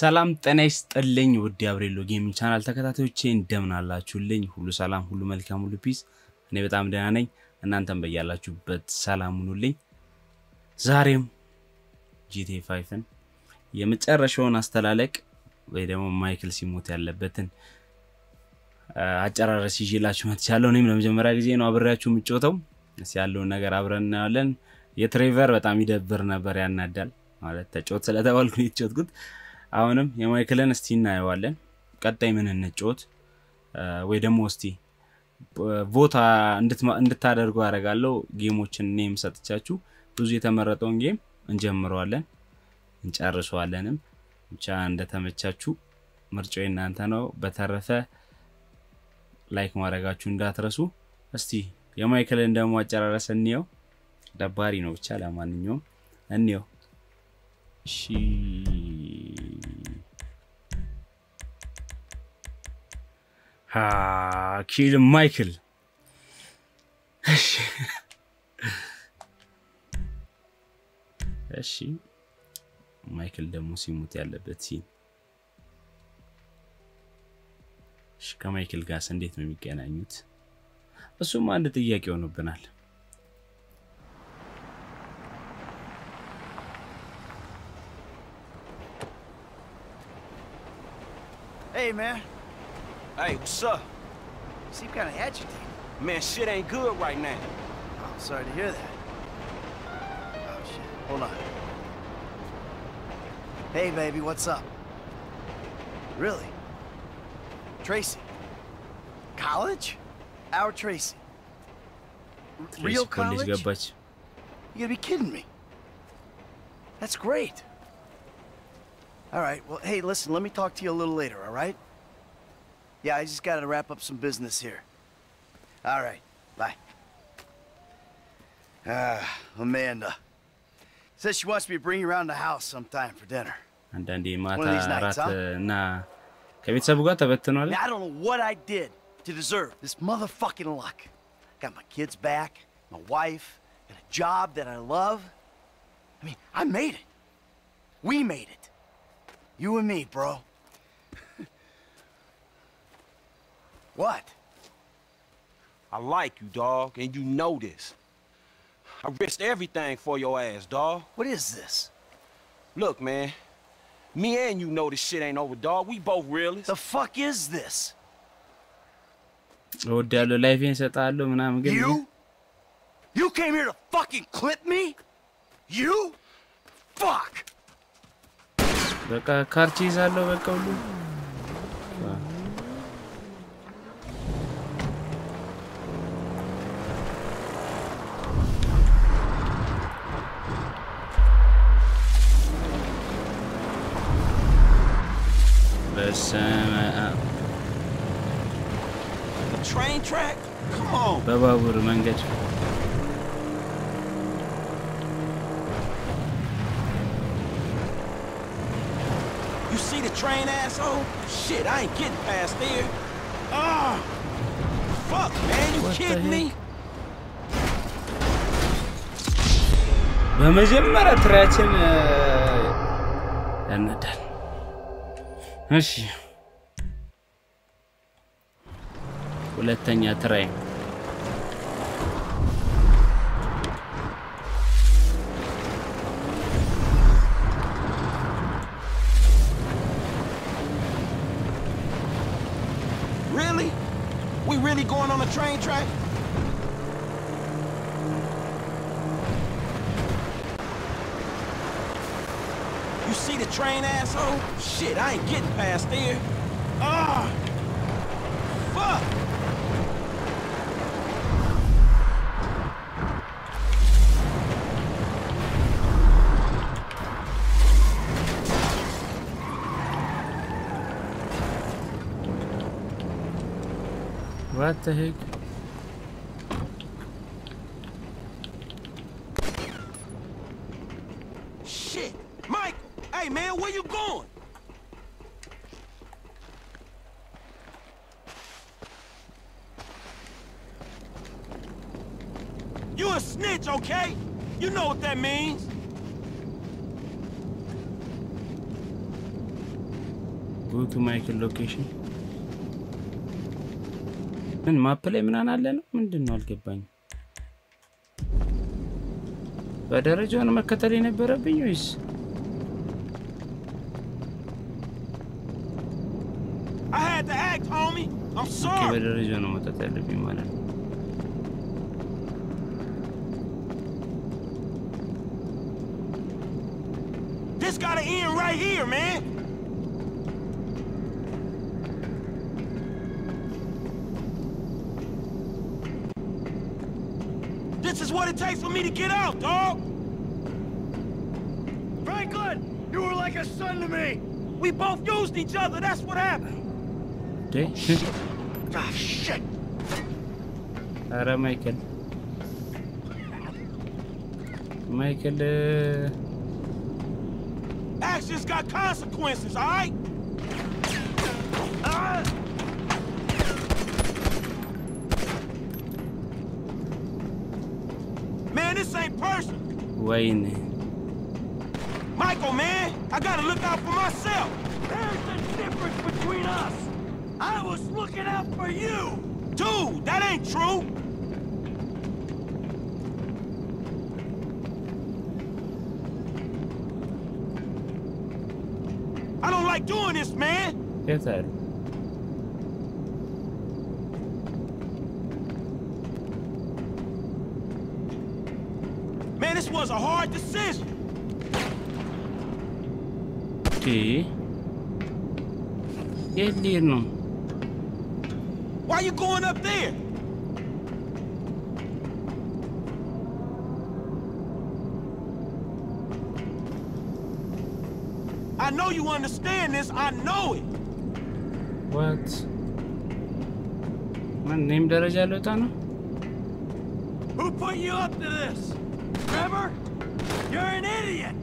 ሰላም ጤና ይስጥልኝ ውድ የአብሬሎ ጌሚንግ ቻናል ተከታታዮቼ እንደምን አላችሁልኝ? ሁሉ ሰላም፣ ሁሉ መልካም፣ ሁሉ ፒስ። እኔ በጣም ደህና ነኝ። እናንተም በያላችሁበት ሰላም ሁኑልኝ። ዛሬም ጂቲኤ ፋይፍን የመጨረሻውን አስተላለቅ ወይ ደግሞ ማይክል ሲሞት ያለበትን አጨራረስ ይዤላችሁ መጥቻለሁ። እኔም ለመጀመሪያ ጊዜ ነው አብሬያችሁ የምጮተው። እስኪ ያለውን ነገር አብረን እናያለን። የትሬቨር በጣም ይደብር ነበር፣ ያናዳል ማለት ተጫወት ስለተባልኩ ነው የተጫወትኩት። አሁንም የማይክልን እስቲ እናየዋለን። ቀጣይ ምን እንጫወት ወይ ደግሞ እስቲ ቮታ እንድታደርጉ ያደርጋለሁ። ጌሞችን እኔም ሰጥቻችሁ ብዙ የተመረጠውን ጌም እንጀምረዋለን እንጨርሰዋለንም። ብቻ እንደተመቻችሁ ምርጫው እናንተ ነው። በተረፈ ላይክ ማድረጋችሁ እንዳትረሱ። እስቲ የማይክልን ደግሞ አጨራረስ እንየው። ደባሪ ነው ብቻ ለማንኛውም እንየው። እሺ ኪል ማይክል እሺ ማይክል ደግሞ ሲሞት ያለበት ሲን ከማይክል ጋርስ እንዴት ነው የሚገናኙት? እሱም አንድ ጥያቄ ሆኖብናል። Hey, man. Hey, what's up? You seem kind of agitated. Man, shit ain't good right now. I'm sorry to hear that. Oh, shit. Hold on. Hey, baby, what's up? Really? Tracy. College? Our Tracy. R Tracy real college? You gotta be kidding me. That's great. All right, well, hey, listen, let me talk to you a little later, all right? Yeah, I just gotta wrap up some business here. All right, bye. Ah, Amanda. Says she wants me to bring you around the house sometime for dinner. አንዳንዴ ማታ One of these nights, እራት huh? እና ከቤተሰቡ ጋር ተበትኗል። Now, I don't know what I did to deserve this motherfucking luck. Got my kids back, my wife, and a job that I love. I mean, I made it. We made it. You and me, bro. what? I like you, dog, and you know this. I risked everything for your ass, dog. What is this? Look, man, me and you know this shit ain't over, dog. We both realists. The fuck is this? እወዳለሁ፣ ላይፌን እሰጥሃለሁ ምናምን ግን You? You came here to fucking clip me? You? Fuck! በቃ ካርቺ ይዛለሁ በቃ ሁሉ በስመ አብ The train track? Come on. በባቡር መንገድ You see the train, asshole? Shit, I ain't getting past there. Ah! Fuck, man, you What the kidding me? በመጀመሪያ ትራያችን ያናዳል። እሺ ሁለተኛ ትራይ Really? We really going on a train track? You see the train, asshole? Shit, I ain't getting past there. Ah! Fuck! What the heck? Shit! Mike! Hey, man, where you going? You a snitch, okay? You know what that means. ጎ ቱ ማይክል ሎኬሽን ምን ማፕ ላይ ምናምን አለ ነው ምንድን ነው አልገባኝም። በደረጃው ነው መከተል የነበረብኝ ወይስ I had to act, homie. I'm ኦኬ፣ sorry. በደረጃው ነው መውጣት ያለብኝ ማለት ነው። gotta end right here, man. This is what it takes for me to get out, dog. Franklin, you were like a son to me. We both used each other. That's what happened. Okay. Oh, shit. oh, shit. Michael. Michael. Uh... Actions got consequences, all right? Uh. Man, this ain't personal. Wait a. Michael, man, I gotta look out for myself. There's a difference between us. I was looking out for you. Dude, that ain't true. like doing this, man. Yes, sir. Man, this was a hard decision. Okay. Yes, dear, no. Why you going up there? I know you understand this. I know it. What? My name daraja lutana? Who put you up to this? Trevor? You're an idiot.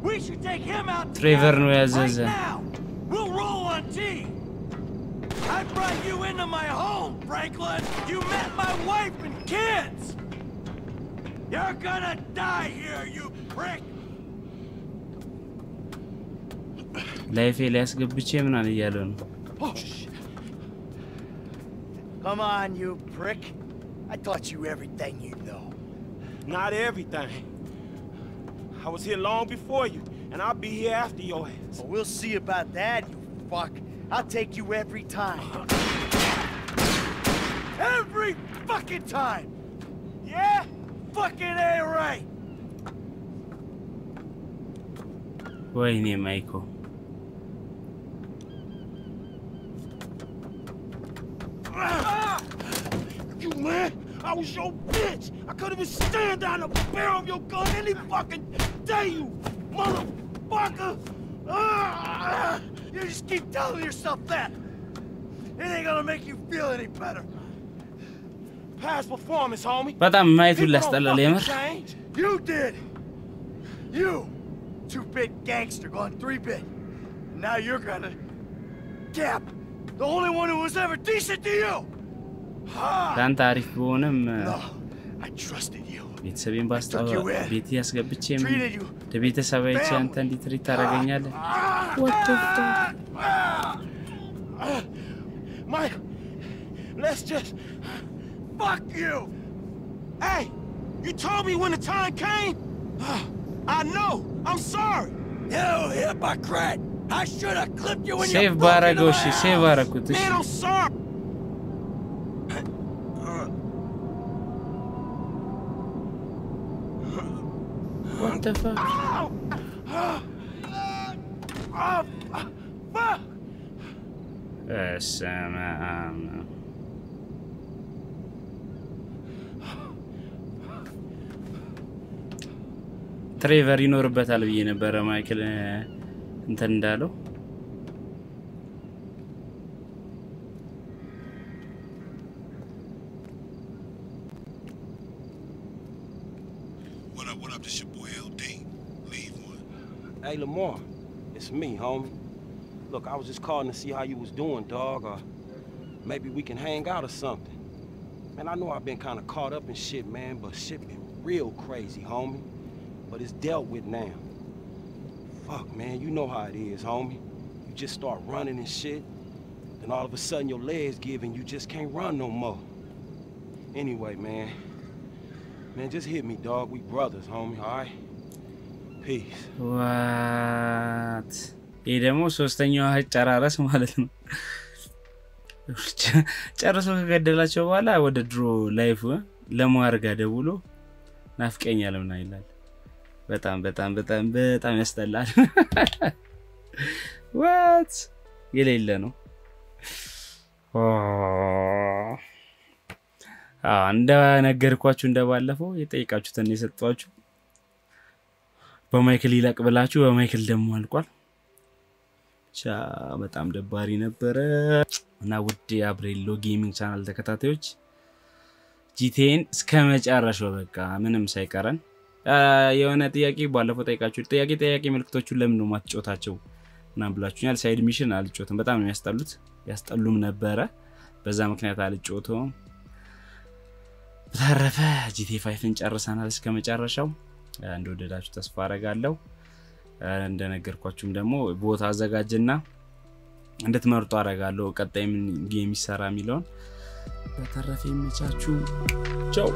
We should take him out Trevor right now. We'll roll on T. I brought you into my home, Franklin. You met my wife and kids. You're gonna die here, you prick. ላይፌ ላይ አስገብቼ ምናምን እያለ ነው። Oh, shit. Come on, you prick. I taught you everything you know. Not everything. I was here long before you, and I'll be here after your ass. Well, we'll see about that, you fuck. I'll take you every time. Every fucking time! Yeah? Fucking A right! ወይኔ ማይኮ You man! I was your bitch! I couldn't even stand down the barrel of your gun any fucking day, you motherfucker! Ah, you just keep telling yourself that! It ain't gonna make you feel any better. Past performance, homie. بدأ من made to last اليمر. You did. You, two-bit gangster gone three-bit. Now you're gonna gap. The only one who was ever decent to you. Ha! ከአንተ አሪፍ በሆነም No, I trusted you. ቤተሰቤን ባስጠባ took you in. ቤት ያስገብቼ Treated you እንደ ቤተሰብ አይቼ አንተ እንዲህ ትሪት ታደርገኛለህ? What the fuck? Mike, let's just. Fuck you! Hey, you told me when the time came. I know. I'm sorry. You hypocrite! I should have clipped you when ሴቭ you broke ባረገው into እሺ፣ my ሴቭ house. አረኩት እሺ። Man, I'm sorry. What the fuck? Oh, fuck. በስመ አብ ትሬቨር ይኖርበታል ብዬ ነበረ ማይክል እ፣ እንትን እንዳለው Hey, Lamar, it's me, homie. Look, I was just calling to see how you was doing, dog, or maybe we can hang out or something. Man, I know I've been kind of caught up in shit, man, but shit been real crazy, homie. But it's dealt with now. Fuck, man, you know how it is, homie. You just start running and shit. Then all of a sudden your legs give and you just can't run no more. Anyway, man. Man, just hit me, dog. We brothers, homie, alright? Peace. ዋት ይህ ደግሞ ሶስተኛው አጨራረስ ማለት ነው። ጨርሶ ከገደላቸው በኋላ ወደ ድሮ ላይፍ ለማርጋ ደውሎ ናፍቀኛል ምና ይላል። በጣም በጣም በጣም በጣም ያስጠላል። ዋት የሌለ ነው። እንደነገርኳችሁ እንደባለፈው የጠይቃችሁትን የሰጧችሁ በማይክል ይለቅ ብላችሁ በማይክል ደግሞ አልቋል። ብቻ በጣም ደባሪ ነበረ እና ውድ የአብሬሎ ጌሚንግ ቻናል ተከታታዮች ጂቴን እስከ መጨረሻው በቃ ምንም ሳይቀረን የሆነ ጥያቄ ባለፈው ጠይቃችሁ ጥያቄ ጥያቄ ምልክቶቹን ለምን ነው ማትጮታቸው ምናምን ብላችሁኛል። ሳይድ ሚሽን አልጮትም፣ በጣም ነው የሚያስጠሉት፣ ያስጠሉም ነበረ። በዛ ምክንያት አልጮተውም። በተረፈ ጂቴ ፋይፍን ጨርሰናል እስከ መጨረሻው። እንደወደዳችሁ ተስፋ አረጋለሁ። እንደነገርኳችሁም ደግሞ ቦታ አዘጋጅና እንድትመርጡ አረጋለሁ። ቀጣይ ምን ጌም የሚለውን። በተረፈ ይመቻችሁ። ቻው